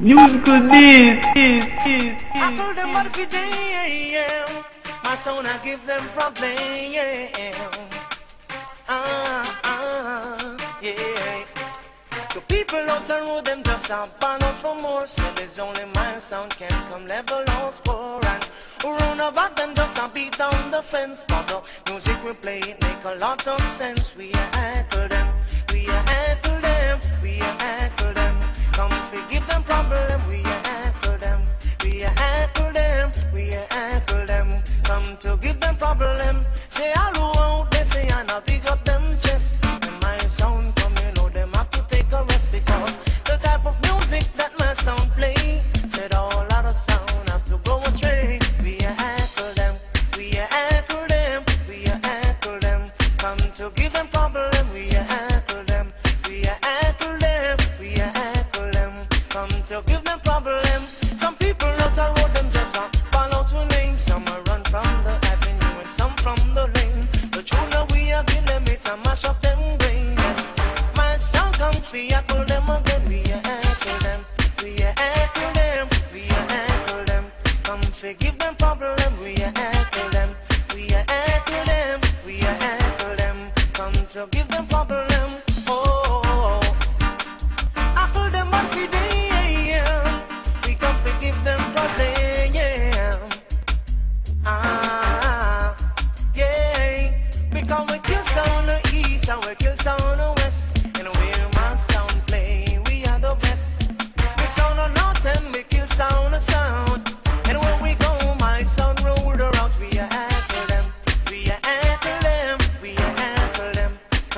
Musical needs, needs, needs, I told them what if you. My son, I give them problem. Ah, ah, yeah. The people out the road, them just a out for more. So there's only my sound can come level or score. And round about them just a beat down the fence. But the music we play, it make a lot of sense. We heckle problem. Some people out the road them just a ball out to name. Some a run from the avenue and some from the lane. The tune that we are give them it and mash up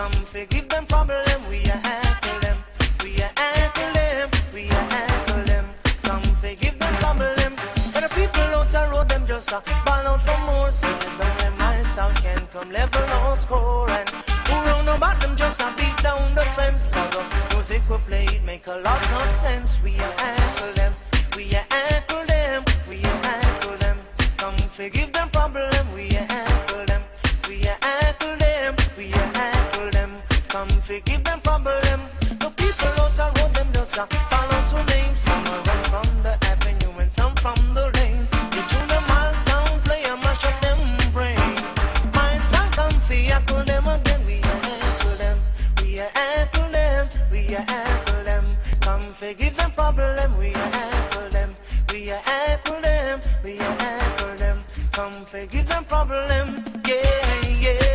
Come forgive them problem, we are after them, we are after them, we are after them. Come forgive them problem. And the people out the road, them just a ball out for more singers. And when my sound can come level on score. And who round about them just a beat down the fence. Cause the music we play it make a lot of sense. We are Come forgive them problem. The people out them a follow to. Some are the avenue and some from the lane. Tune them sound them brain. My sound come them again. We after them, we them, we them. Come them problem, we them, we them, we them. Come them problem, yeah, yeah.